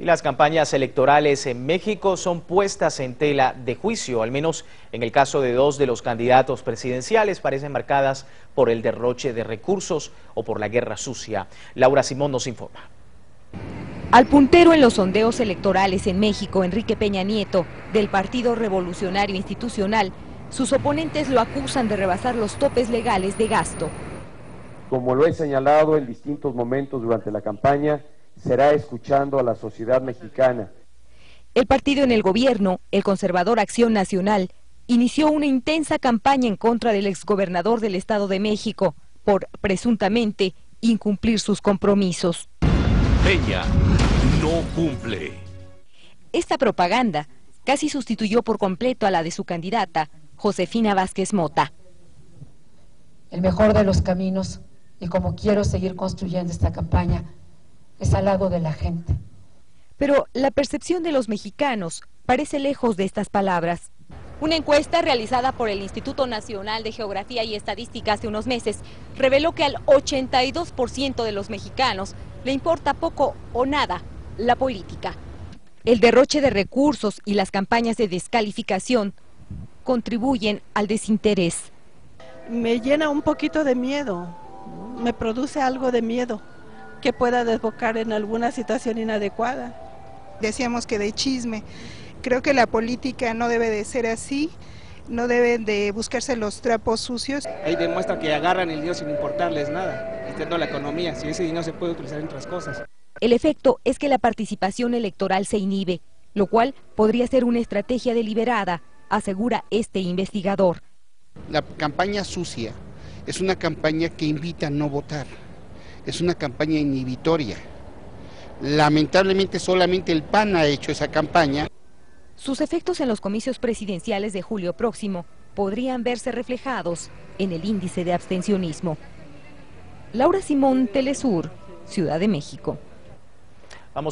Y las campañas electorales en México son puestas en tela de juicio, al menos en el caso de dos de los candidatos presidenciales, parecen marcadas por el derroche de recursos o por la guerra sucia. Laura Simón nos informa. Al puntero en los sondeos electorales en México, Enrique Peña Nieto, del Partido Revolucionario Institucional, sus oponentes lo acusan de rebasar los topes legales de gasto. Como lo he señalado en distintos momentos durante la campaña, será escuchando a la sociedad mexicana. El partido en el gobierno, el conservador Acción Nacional, inició una intensa campaña en contra del exgobernador del Estado de México por, presuntamente, incumplir sus compromisos. Peña no cumple. Esta propaganda casi sustituyó por completo a la de su candidata, Josefina Vázquez Mota. El mejor de los caminos y como quiero seguir construyendo esta campaña es al lado de la gente. Pero la percepción de los mexicanos parece lejos de estas palabras. Una encuesta realizada por el Instituto Nacional de Geografía y Estadística hace unos meses reveló que al 82% de los mexicanos le importa poco o nada la política. El derroche de recursos y las campañas de descalificación contribuyen al desinterés. Me llena un poquito de miedo, me produce algo de miedo que pueda desbocar en alguna situación inadecuada. Decíamos que de chisme. Creo que la política no debe de ser así, no deben de buscarse los trapos sucios. Ahí demuestra que agarran el dinero sin importarles nada, extendo la economía, si ese dinero se puede utilizar en otras cosas. El efecto es que la participación electoral se inhibe, lo cual podría ser una estrategia deliberada, asegura este investigador. La campaña sucia es una campaña que invita a no votar es una campaña inhibitoria. Lamentablemente solamente el PAN ha hecho esa campaña. Sus efectos en los comicios presidenciales de julio próximo podrían verse reflejados en el índice de abstencionismo. Laura Simón, Telesur, Ciudad de México.